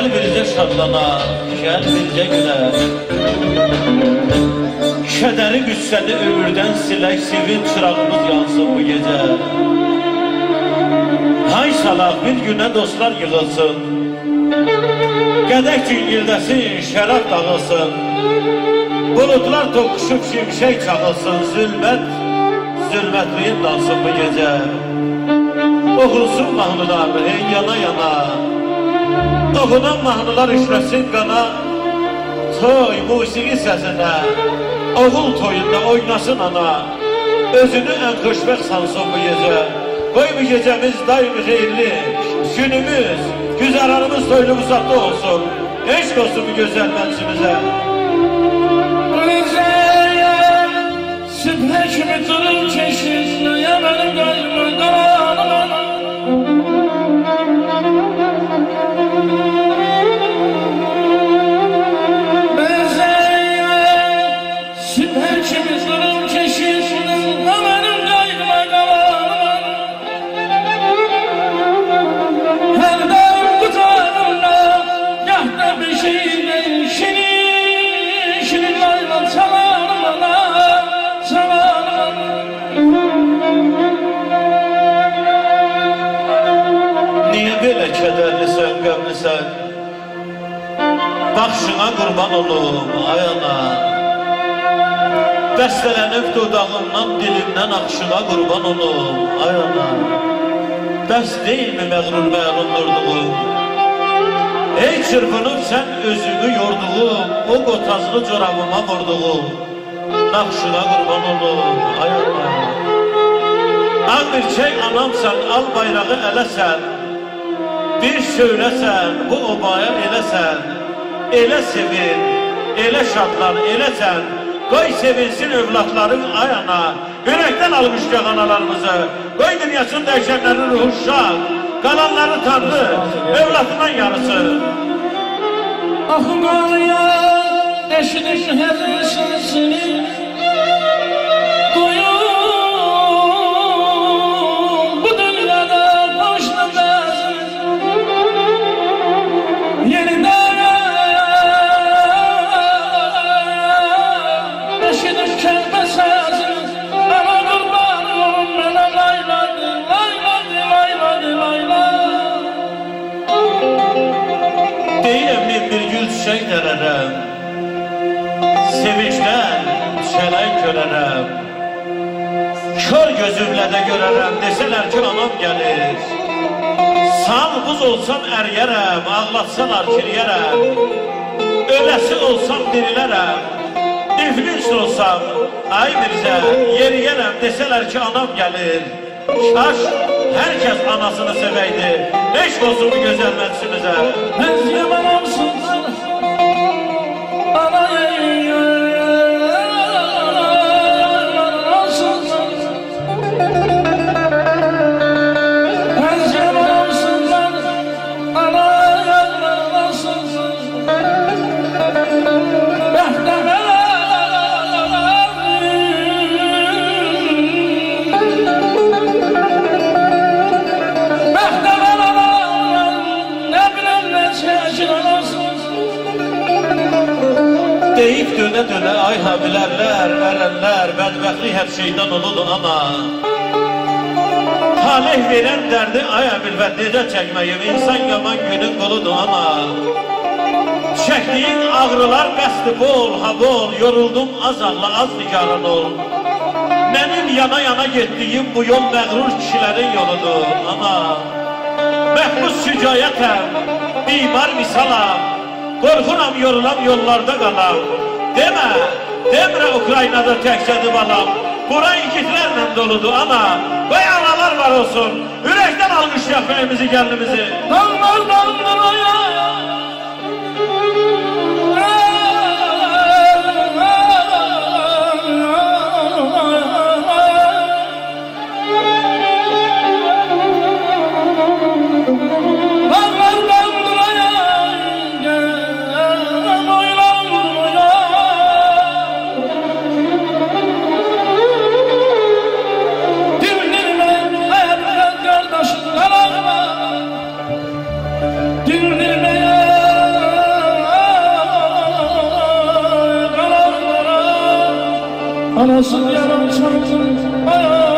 Gel bircə şadlana, gəl bircə gülə. Kədəri qüssəni ömürdən silək Sevin çırağımız yansın bu gecə. Hay salaq bir günə dostlar yığılsın. Qədək cingildəsin, şərab dağılsın. Bulutlar toqquşub şimşək çağılsın. Zülmət, zülmətliyin dalsın bu gecə. Oxulsun mahnılar, hey yana yana Oxunan mahnılar işləsin qana Toy musiqi səsinə Oğul toyunda oynasın ana. Özünü ən xoşbəxt sansın bu gecə. Qoy bu gecəmiz daimi xeyirli Günümüz, güzəranımız toylu uzaqda olsun Eşq olsun bu gözəl mənsimizə Baxışına qurban olum, ay ana. Bəstələnib dodağımdan, dilimdən axışına qurban olum, ay ana. Bəs deyilmi məğrur məlumdurduğum? Ey çırpınıb sən özünü yorduğum, o qotazlı corabıma vurduğum. Naxışına qurban olum, ay ana. Al bir şey anamsan, al bayrağı eləsən Bir söyləsən, bu obaya eləsən Elə sevin, elə şadlan, eləsən Qoy sevinsin övladların ay ana. Ürəkdən almış analarımızı. Qoy dünyasını dəyişənlərin ruhu şad Qalanları tanrı, övladından yarısı Ah qarıya eşidir həzrəsin seni çiçək dərərəm Sevincdən çələk görərəm Kör gözümlə də görərəm Desələr ki anam gəlir Sal buz olsam əriyərəm Ağlatsalar kiriyərəm Öləsi olsam dirilərəm İflis olsam Ay Mirzə yeriyərəm Desələr ki anam gəlir Kaş hər kəs anasını sevəydi Eşq olsun bu gözəl mənsimizə Özlem anamsızlar Deyib dönə-dönə ay habilərlər, ərənlər, bədbəxtlik hər şeydən oludur ana. Talih verən dərdi ay əbilbət necə çəkməyim, insan yaman günün qoludur ana. Çəkdiyin ağrılar qəsdi bol, ha bol, yoruldum az ağla, az nigaran ol. Mənim yana-yana getdiyim bu yol məğrur kişilərin yoludur ana. Məhbus şücayətəm, bimar misalam, Qorxuram, yorulam, yollarda qalam. Demə, demirə Ukraynada təkcədir balam. Bura igidlərlə doludur ana. Qoy analar var olsun. Ürəkdən almış yəfəyimizi, gəlimizi. Dağlar dağlar Dağlar 是呀，唱着哎呀。